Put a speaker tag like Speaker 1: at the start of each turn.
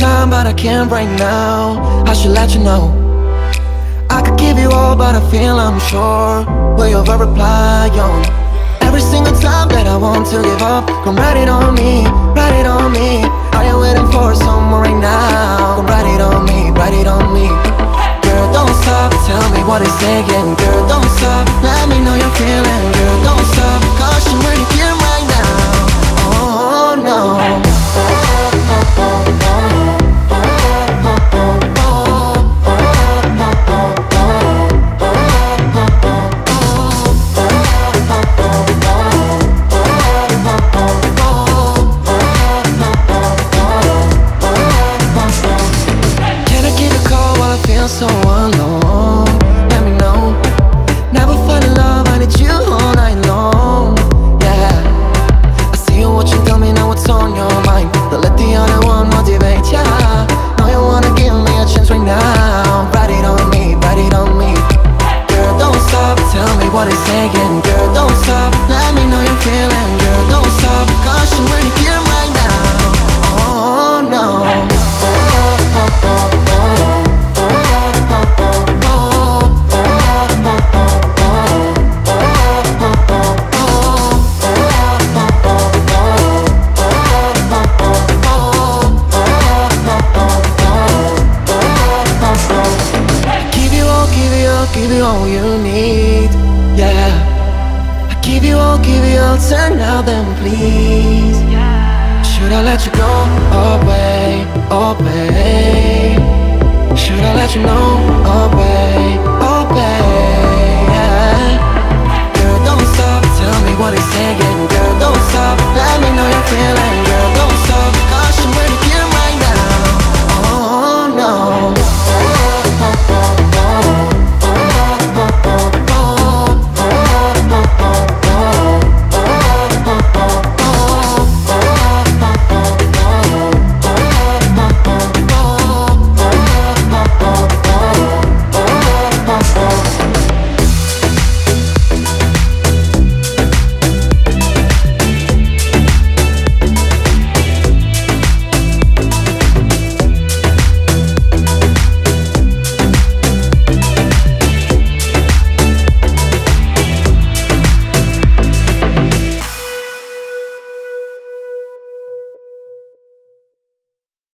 Speaker 1: but I can't right now. I should let you know? I could give you all, but I feel unsure. Will you ever reply, yo? Every single time that I want to give up? Come write it on me, write it on me. Are you waiting for someone right now? Come write it on me, write it on me. Girl, don't stop, tell me what it's saying Girl, don't what it's saying. Girl, don't stop, let me know you're feeling. Girl, don't stop, cause you're ready here right now. Oh no. You you give you all you need. Yeah. I give you all, give you all, turn now then please. Should I let you go? away, oh. Should I let you know? Babe.